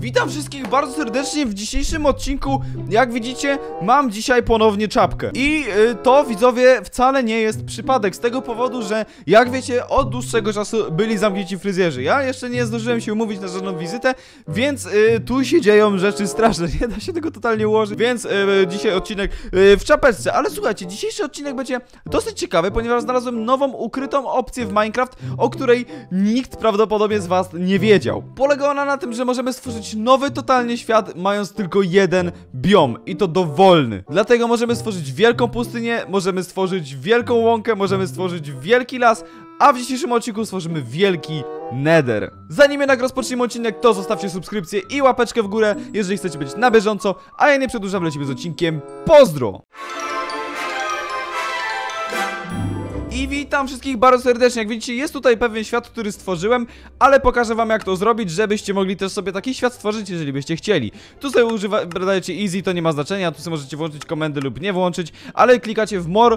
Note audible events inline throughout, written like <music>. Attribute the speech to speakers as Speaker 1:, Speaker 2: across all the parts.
Speaker 1: Witam wszystkich bardzo serdecznie w dzisiejszym odcinku. Jak widzicie, mam dzisiaj ponownie czapkę. I y, to, widzowie, wcale nie jest przypadek. Z tego powodu, że jak wiecie, od dłuższego czasu byli zamknięci fryzjerzy. Ja jeszcze nie zdążyłem się umówić na żadną wizytę, więc y, tu się dzieją rzeczy straszne. <laughs> Nie da się tego totalnie ułożyć. Więc y, dzisiaj odcinek y, w czapeczce. Ale słuchajcie, dzisiejszy odcinek będzie dosyć ciekawy, ponieważ znalazłem nową ukrytą opcję w Minecraft, o której nikt prawdopodobnie z was nie wiedział. Polega ona na tym, że możemy stworzyć nowy totalnie świat, mając tylko jeden biom i to dowolny. Dlatego możemy stworzyć wielką pustynię, możemy stworzyć wielką łąkę, możemy stworzyć wielki las, a w dzisiejszym odcinku stworzymy wielki Nether. Zanim jednak rozpoczniemy odcinek, to zostawcie subskrypcję i łapeczkę w górę, jeżeli chcecie być na bieżąco, a ja nie przedłużam, lecimy z odcinkiem. Pozdro! I witam wszystkich bardzo serdecznie. Jak widzicie, jest tutaj pewien świat, który stworzyłem, ale pokażę wam jak to zrobić, żebyście mogli też sobie taki świat stworzyć, jeżeli byście chcieli. Tu sobie używa, easy, to nie ma znaczenia, tu sobie możecie włączyć komendy lub nie włączyć, ale klikacie w more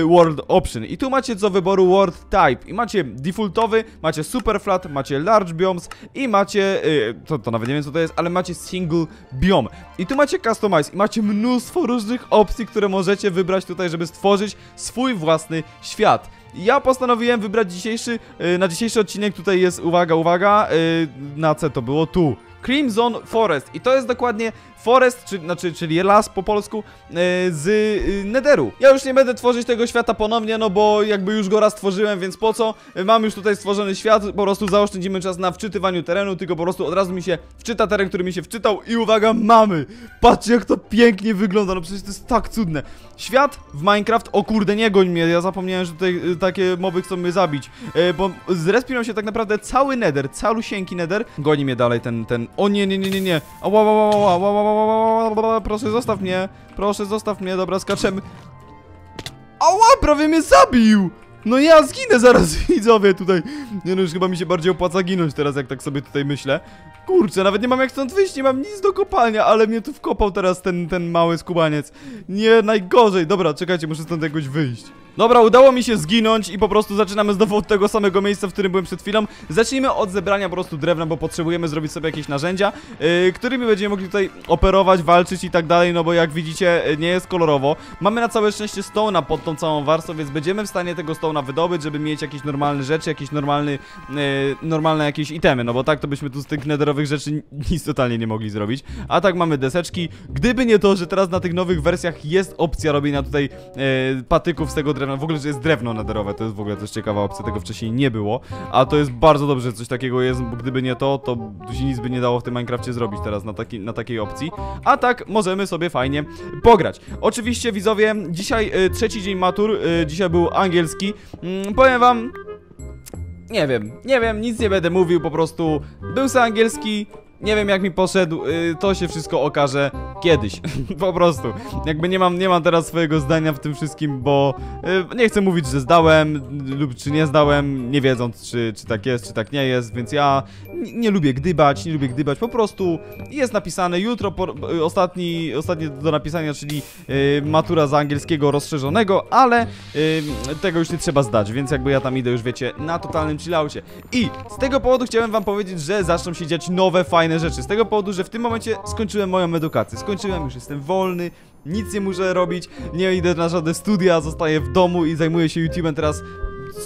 Speaker 1: y, world option i tu macie do wyboru world type i macie defaultowy, macie super flat, macie large biomes i macie, y, to, to nawet nie wiem co to jest, ale macie single biome. I tu macie customize i macie mnóstwo różnych opcji, które możecie wybrać tutaj, żeby stworzyć swój własny świat. Ja postanowiłem wybrać dzisiejszy, y, na dzisiejszy odcinek tutaj jest, uwaga, uwaga, y, na co to było? Tu. Crimson Forest i to jest dokładnie forest, czy, znaczy, czyli las po polsku e, z y, Netheru. Ja już nie będę tworzyć tego świata ponownie, no bo jakby już go raz tworzyłem, więc po co? Mam już tutaj stworzony świat, po prostu zaoszczędzimy czas na wczytywaniu terenu, tylko po prostu od razu mi się wczyta teren, który mi się wczytał i uwaga, mamy! Patrzcie jak to pięknie wygląda, no przecież to jest tak cudne. Świat w Minecraft, o kurde, nie goń mnie, ja zapomniałem, że tutaj y, takie moby chcą mnie zabić, e, bo zrespił się tak naprawdę cały Nether, calusieńki Nether, goni mnie dalej ten, ten, o nie, nie, nie, nie, nie, ała, ała, ała, ała, ała, proszę zostaw mnie, proszę zostaw mnie, dobra, skaczemy. Ała, prawie mnie zabił! No ja zginę zaraz, widzowie, tutaj. Nie no, już chyba mi się bardziej opłaca ginąć teraz, jak tak sobie tutaj myślę. Kurczę, nawet nie mam jak stąd wyjść, nie mam nic do kopalnia, ale mnie tu wkopał teraz ten, ten mały skubaniec. Nie, najgorzej. Dobra, czekajcie, muszę stąd jakoś wyjść. Dobra, udało mi się zginąć i po prostu zaczynamy znowu od tego samego miejsca, w którym byłem przed chwilą. Zacznijmy od zebrania po prostu drewna, bo potrzebujemy zrobić sobie jakieś narzędzia, yy, którymi będziemy mogli tutaj operować, walczyć i tak dalej, no bo jak widzicie, nie jest kolorowo. Mamy na całe szczęście stone'a pod tą całą warstwą, więc będziemy w stanie tego stone'a wydobyć, żeby mieć jakieś normalne rzeczy, jakieś normalny, yy, normalne jakieś itemy, no bo tak to byśmy tu z tych nederowych rzeczy nic totalnie nie mogli zrobić. A tak mamy deseczki. Gdyby nie to, że teraz na tych nowych wersjach jest opcja robienia tutaj yy, patyków z tego drewna, w ogóle, że jest drewno nederowe, to jest w ogóle też ciekawa opcja, tego wcześniej nie było, a to jest bardzo dobrze, że coś takiego jest, bo gdyby nie to, to się nic by nie dało w tym Minecrafcie zrobić teraz na, taki, na takiej opcji, a tak możemy sobie fajnie pograć. Oczywiście widzowie, dzisiaj y, trzeci dzień matur, y, dzisiaj był angielski, mm, powiem wam, nie wiem, nie wiem, nic nie będę mówił, po prostu był angielski, nie wiem jak mi poszedł, y, to się wszystko okaże kiedyś, <laughs> po prostu. Jakby nie mam, nie mam teraz swojego zdania w tym wszystkim, bo y, nie chcę mówić, że zdałem lub czy nie zdałem, nie wiedząc czy, czy tak jest, czy tak nie jest, więc ja nie lubię gdybać, nie lubię gdybać, po prostu jest napisane jutro, po, y, ostatni, ostatnie do napisania, czyli matura z angielskiego rozszerzonego, ale tego już nie trzeba zdać, więc jakby ja tam idę już wiecie, na totalnym chillaucie. I z tego powodu chciałem wam powiedzieć, że zaczną się dziać nowe, fajne fajne rzeczy. Z tego powodu, że w tym momencie skończyłem moją edukację. Skończyłem, już jestem wolny, nic nie muszę robić, nie idę na żadne studia, zostaję w domu i zajmuję się YouTube'em teraz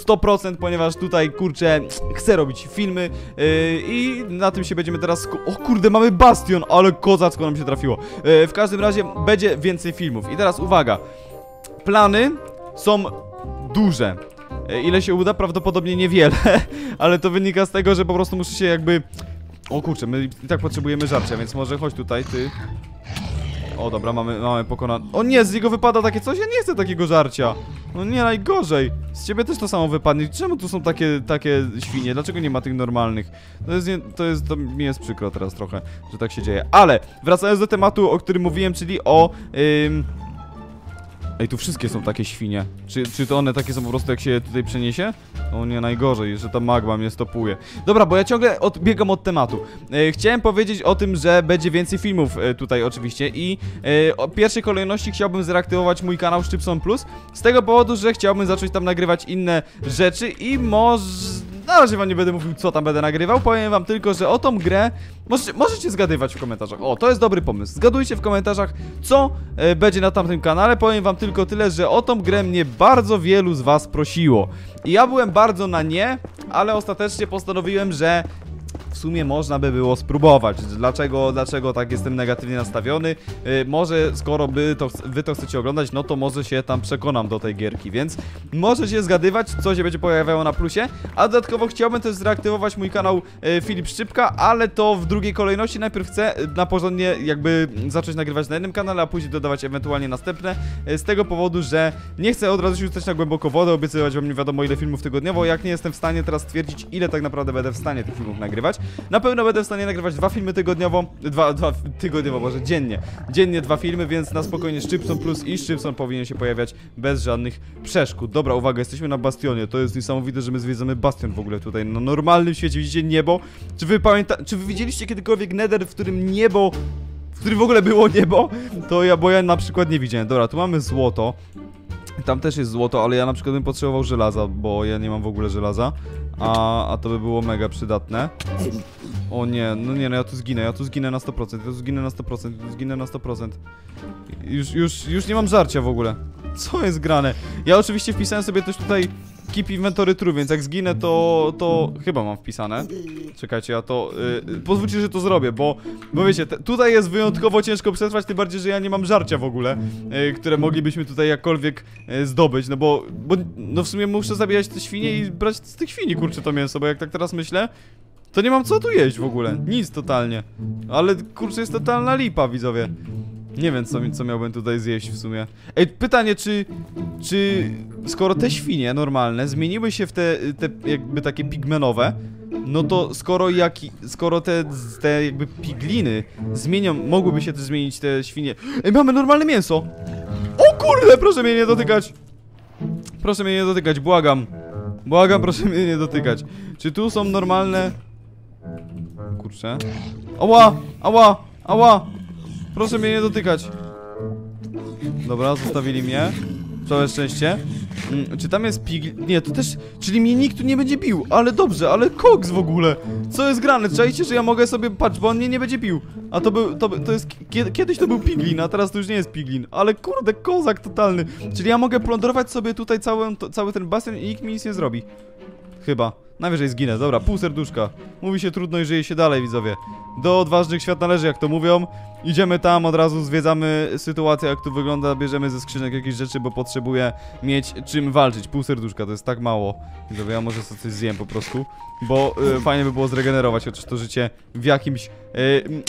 Speaker 1: 100%, ponieważ tutaj, kurczę, chcę robić filmy yy, i na tym się będziemy teraz... O kurde, mamy Bastion, ale kozacko nam się trafiło. Yy, w każdym razie będzie więcej filmów. I teraz uwaga, plany są duże. Yy, ile się uda? Prawdopodobnie niewiele, <laughs> ale to wynika z tego, że po prostu muszę się jakby o kurczę, my i tak potrzebujemy żarcia, więc może chodź tutaj, ty. O dobra, mamy, mamy pokonane. O nie, z niego wypada takie coś? Ja nie chcę takiego żarcia. No nie, najgorzej. Z ciebie też to samo wypadnie. Czemu tu są takie, takie świnie? Dlaczego nie ma tych normalnych? To jest, nie, to jest, to mi jest przykro teraz trochę, że tak się dzieje. Ale, wracając do tematu, o którym mówiłem, czyli o... Ej, tu wszystkie są takie świnie. Czy, czy to one takie są po prostu jak się tutaj przeniesie? O nie, najgorzej, że ta magma mnie stopuje. Dobra, bo ja ciągle odbiegam od tematu. E, chciałem powiedzieć o tym, że będzie więcej filmów e, tutaj oczywiście i e, o pierwszej kolejności chciałbym zreaktywować mój kanał Szczypson Plus z tego powodu, że chciałbym zacząć tam nagrywać inne rzeczy i może na razie wam nie będę mówił, co tam będę nagrywał. Powiem wam tylko, że o tą grę możecie, możecie zgadywać w komentarzach. O, to jest dobry pomysł. Zgadujcie w komentarzach, co e, będzie na tamtym kanale. Powiem wam tylko tyle, że o tą grę mnie bardzo wielu z was prosiło. I ja byłem bardzo na nie, ale ostatecznie postanowiłem, że sumie można by było spróbować. Dlaczego, dlaczego tak jestem negatywnie nastawiony? Yy, może skoro by to, wy to chcecie oglądać, no to może się tam przekonam do tej gierki, więc możecie zgadywać, co się będzie pojawiało na plusie. A dodatkowo chciałbym też zreaktywować mój kanał yy, Filip Szczypka, ale to w drugiej kolejności. Najpierw chcę yy, na porządnie jakby zacząć nagrywać na jednym kanale, a później dodawać ewentualnie następne. Z tego powodu, że nie chcę od razu się rzucać na głęboko wodę, obiecywać wam nie wiadomo ile filmów tygodniowo, jak nie jestem w stanie teraz stwierdzić, ile tak naprawdę będę w stanie tych filmów nagrywać. Na pewno będę w stanie nagrywać dwa filmy tygodniowo, dwa, dwa tygodniowo, może dziennie. Dziennie dwa filmy, więc na spokojnie Szczypson Plus i Szczypson powinien się pojawiać bez żadnych przeszkód. Dobra, uwaga, jesteśmy na Bastionie. To jest niesamowite, że my zwiedzamy Bastion w ogóle tutaj. Na normalnym świecie widzicie niebo. Czy wy pamięta, czy wy widzieliście kiedykolwiek Nether, w którym niebo w którym w ogóle było niebo, to ja, bo ja na przykład nie widziałem. Dobra, tu mamy złoto. Tam też jest złoto, ale ja na przykład bym potrzebował żelaza, bo ja nie mam w ogóle żelaza. A, a to by było mega przydatne. O nie, no nie, no ja tu zginę, ja tu zginę na 100%, ja tu zginę na 100%, ja tu zginę na 100%. Już, już, już nie mam żarcia w ogóle. Co jest grane? Ja oczywiście wpisałem sobie też tutaj keep inventory true, więc jak zginę to, to chyba mam wpisane. Czekajcie, ja to, yy, pozwólcie, że to zrobię, bo, bo wiecie, te, tutaj jest wyjątkowo ciężko przetrwać, tym bardziej, że ja nie mam żarcia w ogóle, yy, które moglibyśmy tutaj jakkolwiek yy, zdobyć, no bo, bo, no w sumie muszę zabijać te świnie i brać z tych świni, kurczę, to mięso, bo jak tak teraz myślę, to nie mam co tu jeść w ogóle, nic totalnie. Ale kurczę, jest totalna lipa, widzowie. Nie wiem, co, co miałbym tutaj zjeść w sumie. Ej, pytanie, czy, czy skoro te świnie normalne zmieniły się w te, te jakby takie pigmenowe, no to skoro jaki, skoro te, te jakby pigliny zmienią, mogłyby się też zmienić te świnie. Ej, mamy normalne mięso! O kurde, proszę mnie nie dotykać! Proszę mnie nie dotykać, błagam. Błagam, proszę mnie nie dotykać. Czy tu są normalne... Kurczę. Ała! Ała! Ała! Proszę mnie nie dotykać. Dobra, zostawili mnie. Całe szczęście. Mm, czy tam jest pig... Nie, to też... Czyli mnie nikt tu nie będzie bił. Ale dobrze, ale koks w ogóle. Co jest grane? Czajcie, że ja mogę sobie... Patrz, bo on mnie nie będzie bił. A to był... To, to jest... Kie- Kiedyś to był piglin, a teraz to już nie jest piglin. Ale kurde, kozak totalny. Czyli ja mogę plądrować sobie tutaj całą, to, cały ten basen i nikt mi nic nie zrobi. Chyba. Najwyżej zginę. Dobra, pół serduszka. Mówi się trudno i żyje się dalej, widzowie. Do odważnych świat należy, jak to mówią. Idziemy tam, od razu zwiedzamy sytuację, jak tu wygląda, bierzemy ze skrzynek jakieś rzeczy, bo potrzebuję mieć czym walczyć. Pół serduszka to jest tak mało. Widzowie, ja może sobie coś zjem po prostu, bo y, fajnie by było zregenerować chociaż to życie w jakimś y,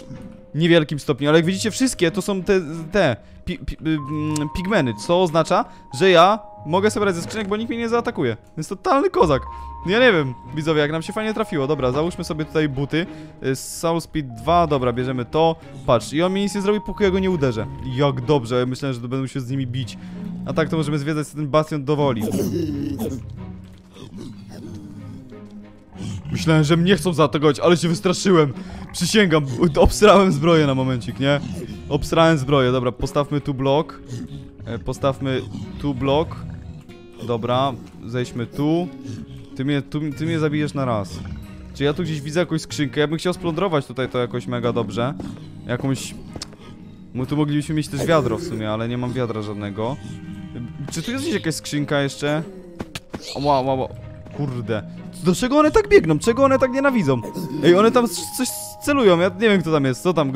Speaker 1: niewielkim stopniu. Ale jak widzicie, wszystkie to są te, te pi, pi, y, mm, pigmeny, co oznacza, że ja mogę sobie brać ze skrzynek, bo nikt mnie nie zaatakuje. Jest totalny kozak. Ja nie wiem, widzowie, jak nam się fajnie trafiło. Dobra, załóżmy sobie tutaj buty. Y, Soul Speed 2, dobra, bierzemy to. Patrz, i on mi nic nie zrobi, póki ja go nie uderzę. Jak dobrze, myślałem, że będę się z nimi bić. A tak to możemy zwiedzać ten bastion do woli. Myślałem, że mnie chcą zaatakować, ale się wystraszyłem. Przysięgam, obsrałem zbroję na momencik, nie? Obsrałem zbroję, dobra, postawmy tu blok. E, Postawmy tu blok. Dobra, zejdźmy tu. Ty mnie, tu, ty mnie zabijesz na raz. Czy ja tu gdzieś widzę jakąś skrzynkę? Ja bym chciał splądrować tutaj to jakoś mega dobrze. Jakąś... My tu moglibyśmy mieć też wiadro w sumie, ale nie mam wiadra żadnego. Czy tu jest gdzieś jakaś skrzynka jeszcze? O, ła, ła, ła. Kurde. Do czego one tak biegną? Czego one tak nienawidzą? Ej, one tam coś celują, ja nie wiem kto tam jest, co tam?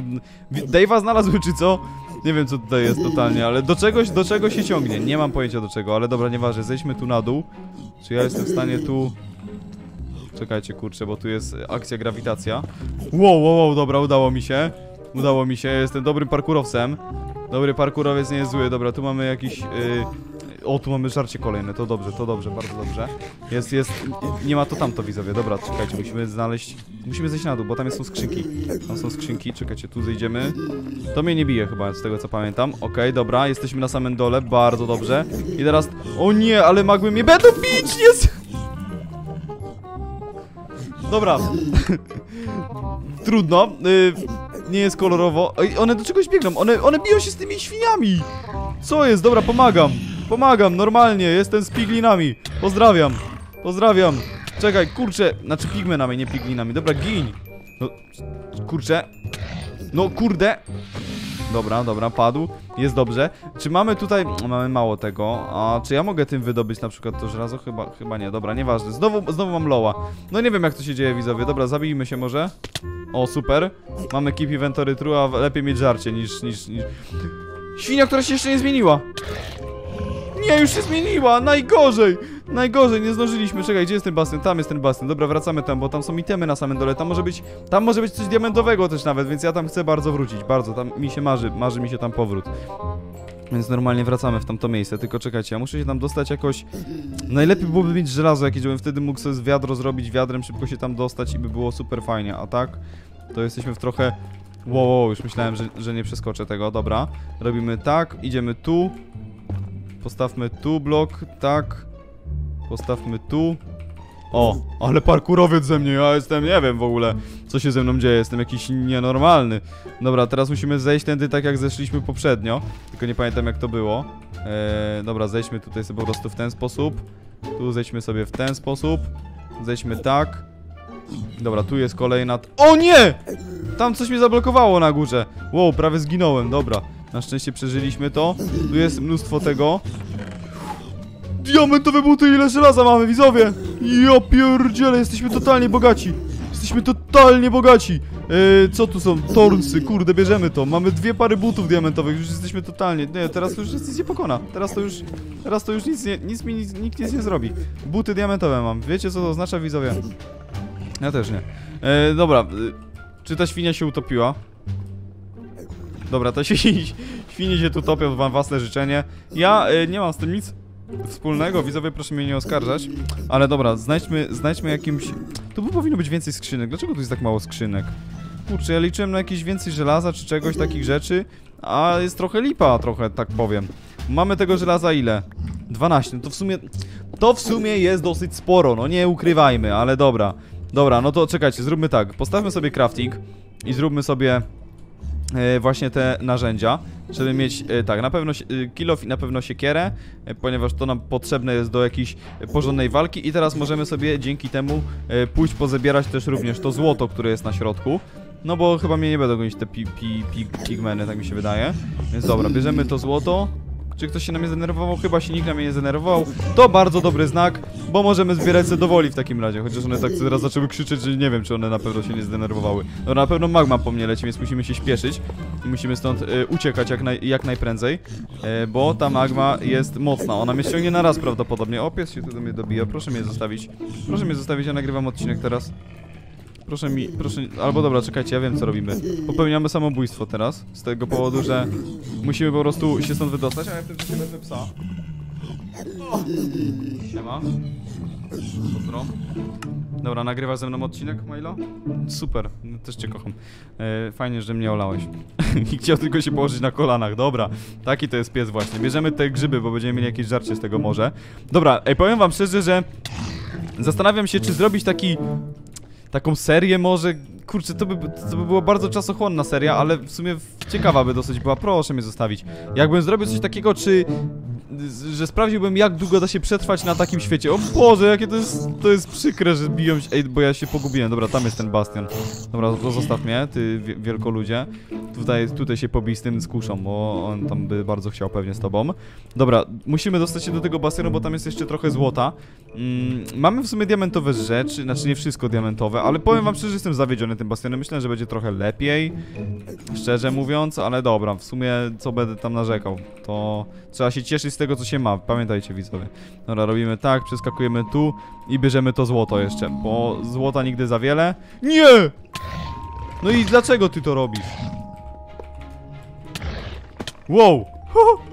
Speaker 1: Dave'a znalazły czy co? Nie wiem co tutaj jest totalnie, ale do czegoś, do czego się ciągnie. Nie mam pojęcia do czego, ale dobra, nieważne, zejdźmy tu na dół. Czy ja jestem w stanie tu... Czekajcie, kurczę, bo tu jest akcja grawitacja. Wow, wow, wow, dobra, udało mi się. Udało mi się, jestem dobrym parkurowcem. Dobry parkurowiec nie jest zły, dobra, tu mamy jakiś... Yy... O, tu mamy żarcie kolejne, to dobrze, to dobrze, bardzo dobrze. Jest, jest, nie ma to tamto widzowie, dobra, czekajcie, musimy znaleźć, musimy zejść na dół, bo tam są skrzynki. Tam są skrzynki, czekajcie, tu zejdziemy. To mnie nie bije chyba, z tego co pamiętam. Okej, dobra, jesteśmy na samym dole, bardzo dobrze. I teraz, o nie, ale magły mnie będą bić, jest! Dobra. <laughs> Trudno, y, nie jest kolorowo. Ej, one do czegoś biegną, one, one biją się z tymi świniami. Co jest? Dobra, pomagam. Pomagam, normalnie, jestem z piglinami. Pozdrawiam. Pozdrawiam. Czekaj, kurczę, znaczy pigmenami, nie piglinami. Dobra, gin. No, kurczę. No, kurde. Dobra, dobra, padł. Jest dobrze. Czy mamy tutaj... Mamy mało tego. A czy ja mogę tym wydobyć na przykład to żelazo? Chyba, chyba nie. Dobra, nieważne. Znowu, znowu mam loła. No nie wiem jak to się dzieje, widzowie. Dobra, zabijmy się może. O, super. Mamy keep inventory true, a lepiej mieć żarcie niż, niż, niż... Świnia, która się jeszcze nie zmieniła. Nie, już się zmieniła! Najgorzej! Najgorzej, nie zdążyliśmy. Czekaj, gdzie jest ten basen? Tam jest ten basen. Dobra, wracamy tam, bo tam są itemy na samym dole. Tam może być, tam może być coś diamentowego też nawet, więc ja tam chcę bardzo wrócić. Bardzo, tam mi się marzy, marzy mi się tam powrót. Więc normalnie wracamy w tamto miejsce, tylko czekajcie, ja muszę się tam dostać jakoś... Najlepiej byłoby mieć żelazo jakieś, żebym wtedy mógł sobie wiadro zrobić, wiadrem szybko się tam dostać i by było super fajnie, a tak? To jesteśmy w trochę... Wow, wow już myślałem, że, że nie przeskoczę tego, dobra. Robimy tak, idziemy tu. Postawmy tu blok, tak. Postawmy tu. O, ale parkurowiec ze mnie, ja jestem, nie wiem w ogóle, co się ze mną dzieje, jestem jakiś nienormalny. Dobra, teraz musimy zejść tędy tak jak zeszliśmy poprzednio, tylko nie pamiętam jak to było. Eee, dobra, zejdźmy tutaj sobie po prostu w ten sposób. Tu zejdźmy sobie w ten sposób. Zejdźmy tak. Dobra, tu jest kolejna... O nie! Tam coś mnie zablokowało na górze. Wow, prawie zginąłem, dobra. Na szczęście przeżyliśmy to. Tu jest mnóstwo tego. Diamentowe buty, ile żelaza mamy, widzowie! Ja pierdziele, jesteśmy totalnie bogaci. Jesteśmy totalnie bogaci. Eee, co tu są? Tornsy, kurde, bierzemy to. Mamy dwie pary butów diamentowych, już jesteśmy totalnie... Nie, teraz to już nic nie pokona. Teraz to już... Teraz to już nic, nie, nic mi nic, nikt nic nie zrobi. Buty diamentowe mam. Wiecie co to oznacza, widzowie? Ja też nie. Eee, dobra, y, czy ta świnia się utopiła? Dobra, te <laughs> świnie, świnie się tu topią, mam własne życzenie. Ja y, nie mam z tym nic wspólnego, widzowie proszę mnie nie oskarżać. Ale dobra, znajdźmy, znajdźmy jakimś... Tu powinno być więcej skrzynek. Dlaczego tu jest tak mało skrzynek? Kurczę, ja liczyłem na jakieś więcej żelaza czy czegoś, takich rzeczy, a jest trochę lipa, trochę tak powiem. Mamy tego żelaza ile? 12, no to w sumie... To w sumie jest dosyć sporo, no nie ukrywajmy, ale dobra. Dobra, no to czekajcie, zróbmy tak. Postawmy sobie crafting i zróbmy sobie właśnie te narzędzia, żeby mieć, e, tak, na pewno e, kilof i na pewno siekierę, e, ponieważ to nam potrzebne jest do jakiejś e, porządnej walki i teraz możemy sobie dzięki temu e, pójść pozabierać też również to złoto, które jest na środku. No bo chyba mnie nie będą gonić te pi, pi, pi, pigmeny, tak mi się wydaje. Więc dobra, bierzemy to złoto. Czy ktoś się na mnie zdenerwował? Chyba się nikt na mnie nie zdenerwował. To bardzo dobry znak, bo możemy zbierać se do woli w takim razie. Chociaż one tak teraz zaczęły krzyczeć, że nie wiem, czy one na pewno się nie zdenerwowały. No na pewno magma po mnie leci, więc musimy się śpieszyć. I musimy stąd e, uciekać jak, naj, jak najprędzej. E, bo ta magma jest mocna. Ona mnie ściągnie na raz prawdopodobnie. O, pies się tu do mnie dobija. Proszę mnie zostawić. Proszę mnie zostawić, ja nagrywam odcinek teraz. Proszę mi, proszę, albo dobra, czekajcie, ja wiem co robimy. Popełniamy samobójstwo teraz, z tego powodu, że musimy po prostu się stąd wydostać, a ja w tym czasie wezmę psa. O! Siema. Pozdro. Dobra, nagrywasz ze mną odcinek, Milo? Super, no, też cię kocham. E, fajnie, że mnie olałeś. <laughs> I chciał tylko się położyć na kolanach, dobra. Taki to jest pies właśnie. Bierzemy te grzyby, bo będziemy mieli jakieś żarcie z tego może. Dobra, ej, powiem wam szczerze, że zastanawiam się, czy zrobić taki taką serię może. Kurczę, to by, to by była bardzo czasochłonna seria, ale w sumie ciekawa by dosyć była. Proszę mnie zostawić. Jakbym zrobił coś takiego, czy. Że sprawdziłbym, jak długo da się przetrwać na takim świecie. O Boże, jakie to jest. To jest przykre, że biją się. Ej, bo ja się pogubiłem. Dobra, tam jest ten bastion. Dobra, to zostaw mnie, ty wie- wielkoludzie. Tutaj, tutaj się pobij z tym skuszą, bo on tam by bardzo chciał pewnie z tobą. Dobra, musimy dostać się do tego bastionu, bo tam jest jeszcze trochę złota. Mm, mamy w sumie diamentowe rzeczy, znaczy nie wszystko diamentowe, ale powiem wam szczerze, że jestem zawiedziony tym bastionem. Myślę, że będzie trochę lepiej, szczerze mówiąc, ale dobra, w sumie co będę tam narzekał, to trzeba się cieszyć z tego, co się ma. Pamiętajcie, widzowie. Dobra, robimy tak, przeskakujemy tu i bierzemy to złoto jeszcze, bo złota nigdy za wiele. Nie! No i dlaczego ty to robisz? Wow!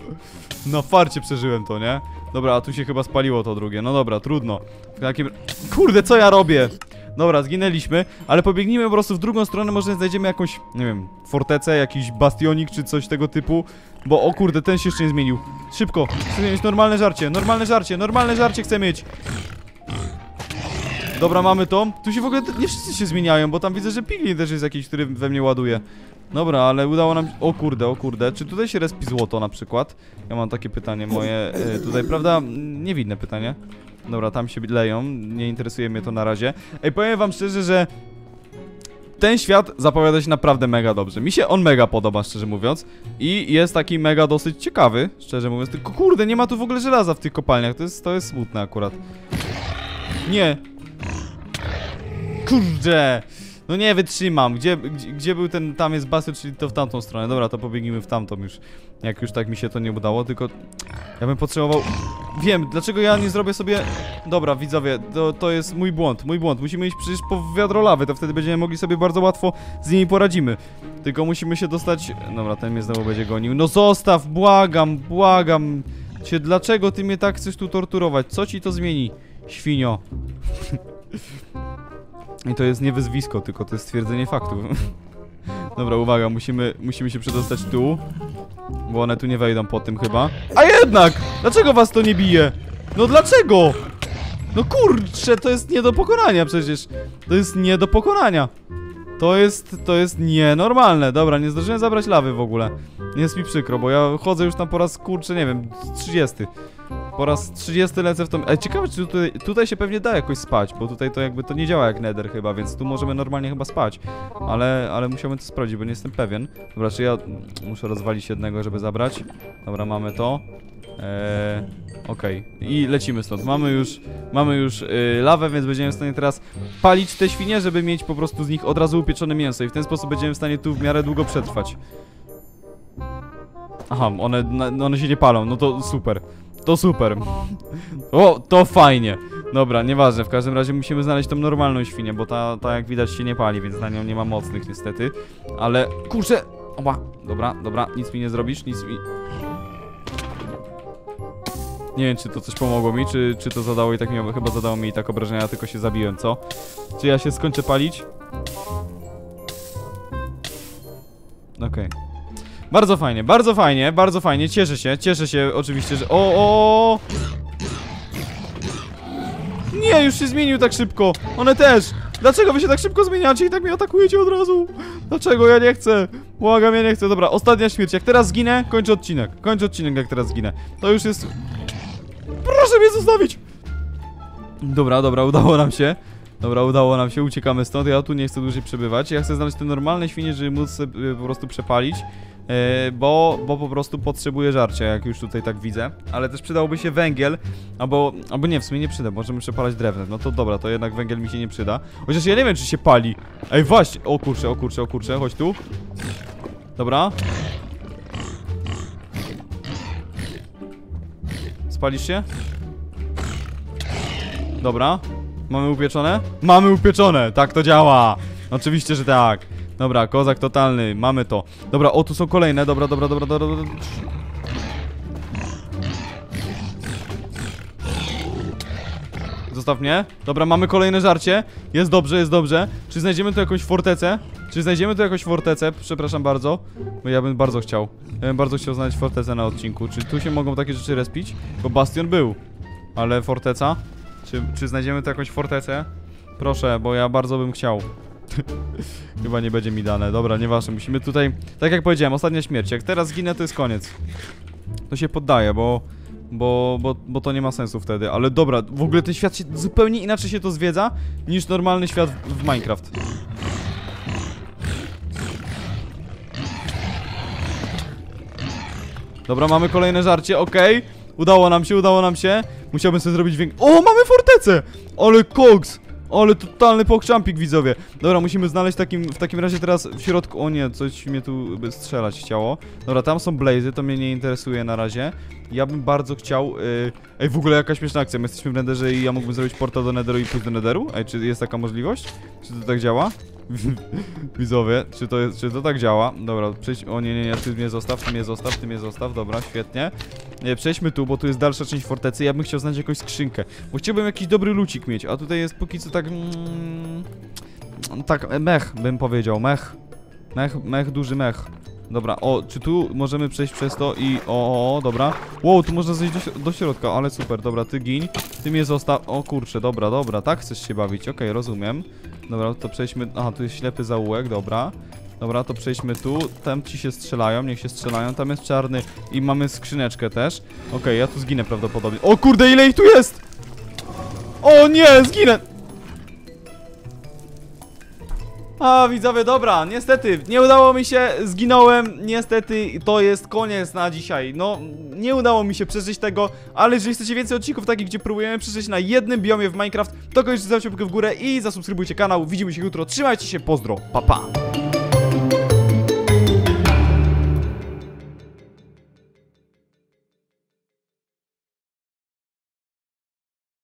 Speaker 1: <laughs> Na farcie przeżyłem to, nie? Dobra, a tu się chyba spaliło to drugie. No dobra, trudno. Takim... Kurde, co ja robię? Dobra, zginęliśmy, ale pobiegnijmy po prostu w drugą stronę, może znajdziemy jakąś, nie wiem, fortecę, jakiś bastionik czy coś tego typu. Bo, o kurde, ten się jeszcze nie zmienił. Szybko, chcę mieć normalne żarcie, normalne żarcie, normalne żarcie chcę mieć. Dobra, mamy to. Tu się w ogóle nie wszyscy się zmieniają, bo tam widzę, że Piglin też jest jakiś, który we mnie ładuje. Dobra, ale udało nam się... O kurde, o kurde. Czy tutaj się respi złoto na przykład? Ja mam takie pytanie moje e, tutaj, prawda? Niewinne pytanie. Dobra, tam się leją, nie interesuje mnie to na razie. Ej, powiem wam szczerze, że ten świat zapowiada się naprawdę mega dobrze. Mi się on mega podoba, szczerze mówiąc. I jest taki mega dosyć ciekawy, szczerze mówiąc. Tylko kurde, nie ma tu w ogóle żelaza w tych kopalniach. To jest, to jest smutne akurat. Nie. Kurde. No nie wytrzymam. Gdzie, gdzie, gdzie był ten, tam jest basy, czyli to w tamtą stronę. Dobra, to pobiegnijmy w tamtą już. Jak już tak mi się to nie udało, tylko ja bym potrzebował... Wiem, dlaczego ja nie zrobię sobie... Dobra, widzowie, to, to jest mój błąd, mój błąd. Musimy iść przecież po wiadro lawy, to wtedy będziemy mogli sobie bardzo łatwo z nimi poradzimy. Tylko musimy się dostać... Dobra, ten mnie znowu będzie gonił. No zostaw, błagam, błagam cię, dlaczego ty mnie tak chcesz tu torturować? Co ci to zmieni, świnio? <laughs> I to jest nie wyzwisko, tylko to jest stwierdzenie faktu. <laughs> Dobra, uwaga, musimy, musimy się przedostać tu. Bo one tu nie wejdą po tym chyba. A jednak! Dlaczego was to nie bije? No dlaczego? No kurczę, to jest nie do pokonania przecież. To jest nie do pokonania. To jest, to jest nienormalne. Dobra, nie zdążyłem zabrać lawy w ogóle. Jest mi przykro, bo ja chodzę już tam po raz, kurczę, nie wiem, 30. Po raz 30 lecę w tą... Ej, ciekawe, czy tutaj, tutaj się pewnie da jakoś spać, bo tutaj to jakby to nie działa jak nether chyba, więc tu możemy normalnie chyba spać. Ale, ale musiałbym to sprawdzić, bo nie jestem pewien. Dobra, czy ja muszę rozwalić jednego, żeby zabrać. Dobra, mamy to. Eee, Okej. I lecimy stąd. Mamy już, mamy już yy, lawę, więc będziemy w stanie teraz palić te świnie, żeby mieć po prostu z nich od razu upieczone mięso i w ten sposób będziemy w stanie tu w miarę długo przetrwać. Aha, one, one się nie palą, no to super. To super. O, to fajnie. Dobra, nieważne, w każdym razie musimy znaleźć tą normalną świnię, bo ta, ta jak widać się nie pali, więc na nią nie ma mocnych niestety. Ale, kurczę, oba, dobra, dobra, nic mi nie zrobisz, nic mi... Nie wiem, czy to coś pomogło mi, czy, czy to zadało i tak mi, chyba zadało mi i tak obrażenia, tylko się zabiłem, co? Czy ja się skończę palić? Okej. Bardzo fajnie, bardzo fajnie, bardzo fajnie, cieszę się, cieszę się oczywiście, że... O, o! Nie, już się zmienił tak szybko, one też! Dlaczego wy się tak szybko zmieniacie i tak mnie atakujecie od razu? Dlaczego? Ja nie chcę. Błagam, ja nie chcę. Dobra, ostatnia śmierć. Jak teraz zginę, kończę odcinek. Kończę odcinek, jak teraz zginę. To już jest... Proszę mnie zostawić! Dobra, dobra, udało nam się. Dobra, udało nam się, uciekamy stąd. Ja tu nie chcę dłużej przebywać. Ja chcę znaleźć te normalne świnie, żeby móc po prostu przepalić. E, bo, bo po prostu potrzebuję żarcia, jak już tutaj tak widzę. Ale też przydałby się węgiel, albo, albo nie, w sumie nie przyda, możemy przepalać drewnem. No to dobra, to jednak węgiel mi się nie przyda. Chociaż ja nie wiem, czy się pali. Ej, właśnie, o kurczę, o kurczę, o kurczę, chodź tu. Dobra. Spalisz się? Dobra. Mamy upieczone? Mamy upieczone! Tak to działa! Oczywiście, że tak. Dobra, kozak totalny, mamy to. Dobra, o tu są kolejne, dobra, dobra, dobra, dobra, dobra. Zostaw mnie. Dobra, mamy kolejne żarcie. Jest dobrze, jest dobrze. Czy znajdziemy tu jakąś fortecę? Czy znajdziemy tu jakąś fortecę? Przepraszam bardzo. Bo ja bym bardzo chciał. Ja bym bardzo chciał znaleźć fortecę na odcinku. Czy tu się mogą takie rzeczy respić? Bo bastion był. Ale forteca? Czy, czy znajdziemy tu jakąś fortecę? Proszę, bo ja bardzo bym chciał. <laughs> Chyba nie będzie mi dane. Dobra, nieważne. Musimy tutaj... Tak jak powiedziałem, ostatnia śmierć. Jak teraz zginę, to jest koniec. To się poddaje, bo... Bo, bo, bo to nie ma sensu wtedy. Ale dobra, w ogóle ten świat się zupełnie inaczej się to zwiedza niż normalny świat w, w Minecraft. Dobra, mamy kolejne żarcie, okej. Udało nam się, udało nam się. Musiałbym sobie zrobić większy... O, mamy fortecę! Ale koks! Ale totalny pokczampik, widzowie. Dobra, musimy znaleźć takim, w takim razie teraz w środku... O nie, coś mnie tu by strzelać chciało. Dobra, tam są blazy, to mnie nie interesuje na razie. Ja bym bardzo chciał... Yy... Ej, w ogóle jaka śmieszna akcja. My jesteśmy w Netherze i ja mógłbym zrobić portal do Netheru i pójść do Netheru? Ej, czy jest taka możliwość? Czy to tak działa? <laughs> Widzowie, czy to, jest, czy to tak działa? Dobra, przejdź... O nie, nie, nie, ty mnie zostaw, ty mnie zostaw, ty mnie zostaw, dobra, świetnie. Nie, przejdźmy tu, bo tu jest dalsza część fortecy, ja bym chciał znaleźć jakąś skrzynkę. Bo chciałbym jakiś dobry lucik mieć, a tutaj jest póki co tak... Mm, tak, mech bym powiedział, mech. Mech, mech, duży mech. Dobra, o, czy tu możemy przejść przez to i... O, o, o dobra. Wow, tu można zejść do, do środka, ale super, dobra, ty gin. Ty mnie zostaw... O kurczę, dobra, dobra, tak chcesz się bawić, okej, rozumiem. Dobra, to przejdźmy... Aha, tu jest ślepy zaułek, dobra. Dobra, to przejdźmy tu. Tam ci się strzelają, niech się strzelają. Tam jest czarny i mamy skrzyneczkę też. Okej, ja tu zginę prawdopodobnie. O kurde, ile ich tu jest! O nie, zginę! A widzowie, dobra, niestety, nie udało mi się, zginąłem, niestety to jest koniec na dzisiaj, no, nie udało mi się przeżyć tego, ale jeżeli chcecie więcej odcinków takich, gdzie próbujemy przeżyć na jednym biomie w Minecraft, to koniecznie zostawcie łapkę w górę i zasubskrybujcie kanał, widzimy się jutro, trzymajcie się, pozdro, pa pa!